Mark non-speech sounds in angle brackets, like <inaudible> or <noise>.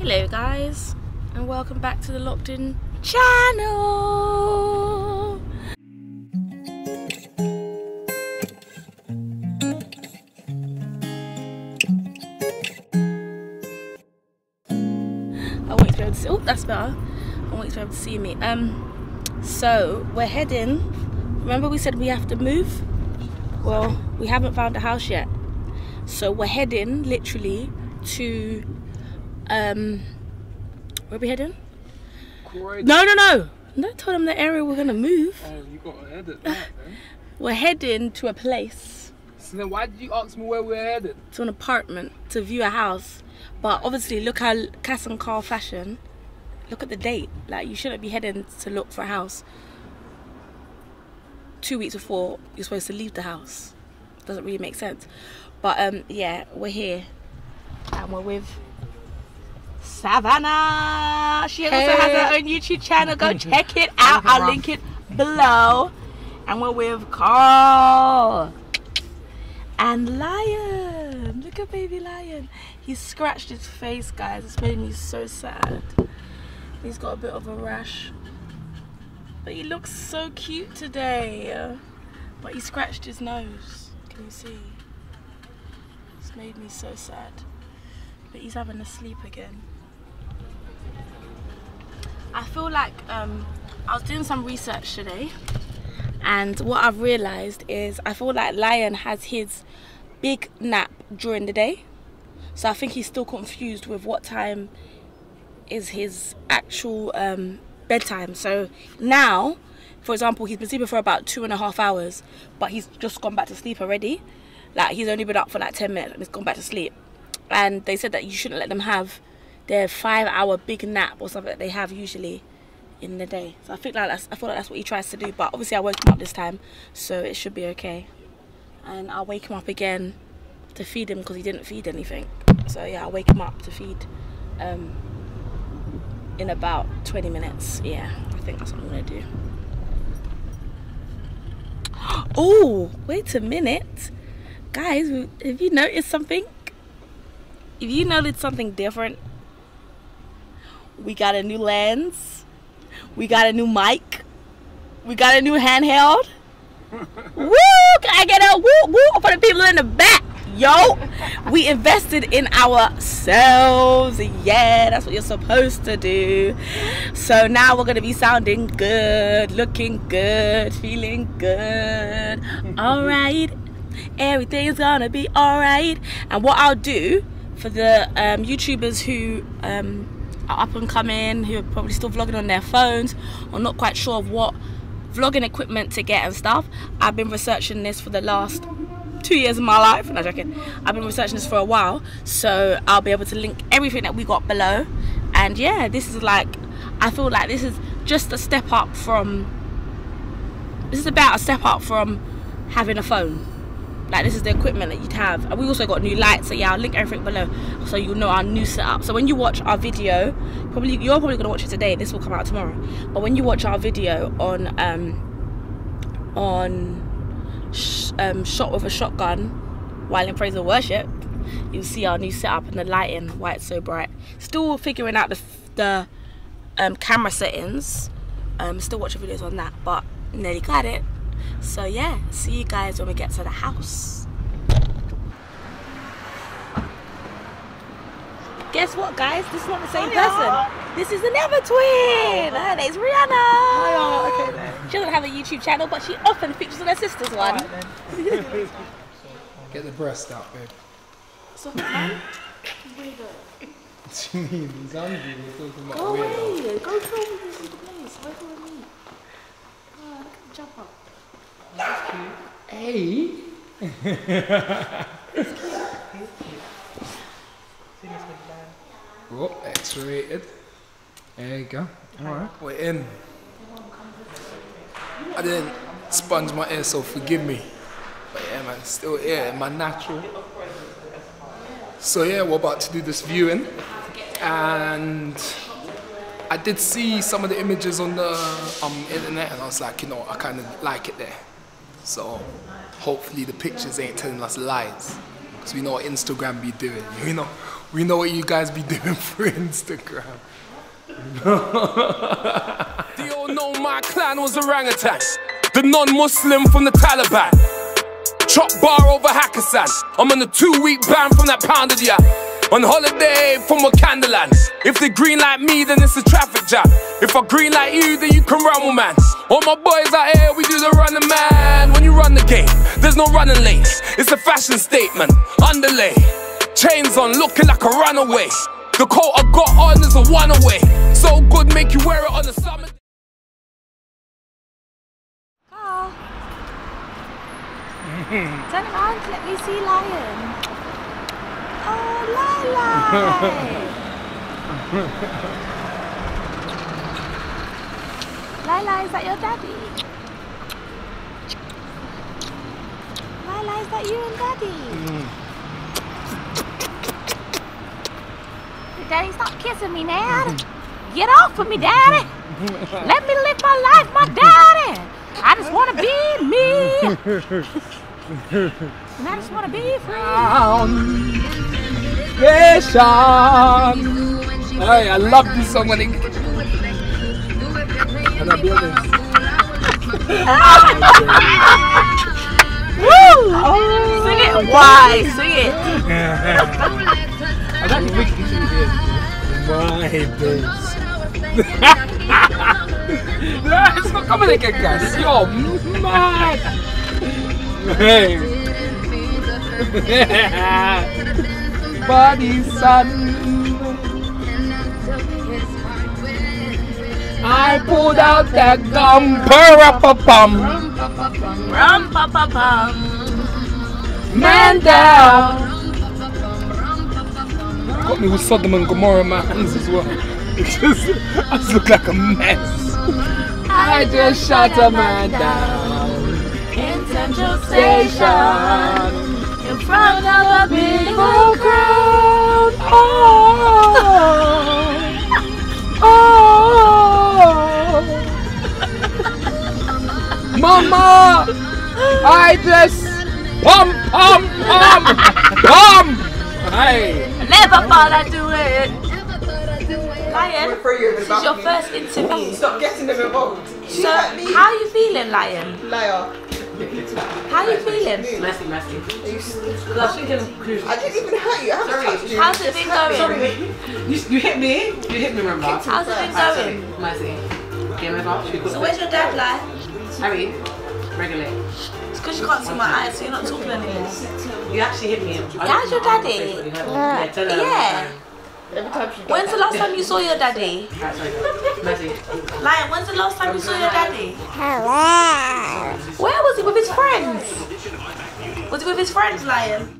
Hello guys and welcome back to the LokkedIn channel. I you to be able to see, oh that's better. I want you to be able to see me. Um, so we're heading, remember we said we have to move? Well, we haven't found a house yet. So we're heading literally to um where are we heading? Croydon. No no no! Don't tell them the area we're gonna move. Oh, you got to edit that then. We're heading to a place, So then why did you ask me where we're headed? to an apartment, to view a house. But obviously look how Cass and Karl fashion. Look at the date. Like you shouldn't be heading to look for a house two weeks before you're supposed to leave the house. Doesn't really make sense. But um yeah, we're here. And we're with Savannah. She also has her own YouTube channel. Go <laughs> check it out. I'll link it below. And we're with Karl and Lyan. Look at baby Lyan. He scratched his face, guys. It's made me so sad. He's got a bit of a rash. But he looks so cute today. But he scratched his nose. Can you see? It's made me so sad. But he's having a sleep again. I feel like um, I was doing some research today, and what I've realised is I feel like Lyan has his big nap during the day, so I think he's still confused with what time is his actual um, bedtime. So now, for example, he's been sleeping for about two and a half hours, but he's just gone back to sleep already. Like he's only been up for like ten minutes and he's gone back to sleep. And they said that you shouldn't let them have their five-hour big nap or something that they have usually in the day. So I think like that's I feel like that's what he tries to do. But obviously I woke him up this time, so it should be okay. And I'll wake him up again to feed him because he didn't feed anything. So yeah, I'll wake him up to feed um, in about 20 minutes. Yeah, I think that's what I'm gonna do. <gasps> Oh, wait a minute. Guys, have you noticed something? If you noticed something different, we got a new lens, we got a new mic, we got a new handheld. <laughs> woo! Can I get a woo woo for the people in the back? Yo, we invested in ourselves. Yeah, that's what you're supposed to do. So now we're gonna be sounding good, looking good, feeling good. All right, everything's gonna be all right. And what I'll do for the um, YouTubers who um, up and coming, who are probably still vlogging on their phones, or not quite sure of what vlogging equipment to get and stuff. I've been researching this for the last two years of my life. No joking. I've been researching this for a while, so I'll be able to link everything that we got below. And yeah, this is like I feel like this is just a step up from. This is about a step up from having a phone. Like this is the equipment that you'd have, and we also got new lights. So yeah, I'll link everything below, so you'll know our new setup. So when you watch our video, probably you're probably gonna watch it today. This will come out tomorrow. But when you watch our video on um on sh- um, shot with a shotgun while in praise and worship, you'll see our new setup and the lighting, why it's so bright. Still figuring out the the um, camera settings. Um, still watching videos on that, but nearly got it. So yeah, see you guys when we get to the house. Guess what, guys? This is not the same person. This is another twin. Her name's Rihanna. Okay then. She doesn't have a YouTube channel, but she often features on her sister's one. <laughs> Get the breast out, babe. So, man, What do you mean? He's hungry. We're talking about go weirdo. away. Go film this in the place. Wait for me. Look at the jump up. Hey. Oh, X-rated. There you go. All right. We're in. I didn't sponge my ear, so forgive me. But yeah, man, still here, my natural. So yeah, we're about to do this viewing, and I did see some of the images on the um, internet, and I was like, you know, I kind of like it there. So hopefully the pictures ain't telling us lies, because we know what Instagram be doing, <laughs> you know. We know what you guys be doing <laughs> for Instagram. <laughs> they all know my clan was orangutan. The non-Muslim from the Taliban. Chop bar over Hakkasan. I'm on a two-week ban from that pounded yeah. On holiday from Wakandaland. If they green like me, then it's a traffic jam. If I green like you, then you can rumble, man. All my boys out here, we do the running, man. When you run the game, there's no running late. It's a fashion statement. Underlay. Chains on, looking like a runaway. The coat I got on is a one away. So good, make you wear it on the summer. <laughs> Turn around, let me see Lyan. Oh, Lila. Lila, is that your daddy? Lila, is that you and daddy? Mm. Daddy, stop kissing me now. Get off of me, daddy. Let me live my life, my daddy. I just want to be me. <laughs> And I just want to be free. Nation. Hey, I love this song when it. Can I be honest? <laughs> Woo! Sing it. Why? Sing it. <laughs> I got the wicked to here. My days. <laughs> no, it's not coming again, guys. You're mad. Hey. Body son. I pulled out that gum, pum Rum pa pa pum. man down. Got me with Sodom and Gomorrah in my hands as well. <laughs> It just, I just look like a mess. I just shot a man down. In Central Station. In front of a big old crowd. Oh, oh. Mama, I just pump, pump, pump, pump. Hey. Never thought I'd do it. Lyan, this is your first interview. Stop getting them involved. So, how are you feeling, Lyan? Liar. How are you feeling? Messy, messy. I didn't even hurt you. I haven't touched you. How's it been going? You, you hit me? You hit me, remember? How's it been going? Messy. Game over. So where's your dad, like? Harry, regulate. It's because you can't see my eyes, so you're not talking anymore. You actually hit me. How's your daddy? Yeah, tell. Yeah. Every time she When's the last time you saw your daddy? Messy. Lyan, when's the last time you saw your daddy? Where was he with his friends? Was it with his friends, Lyan?